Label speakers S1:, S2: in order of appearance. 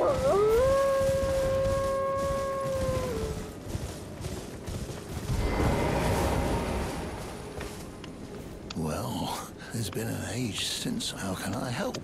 S1: Well, it's been an age since. How can I help?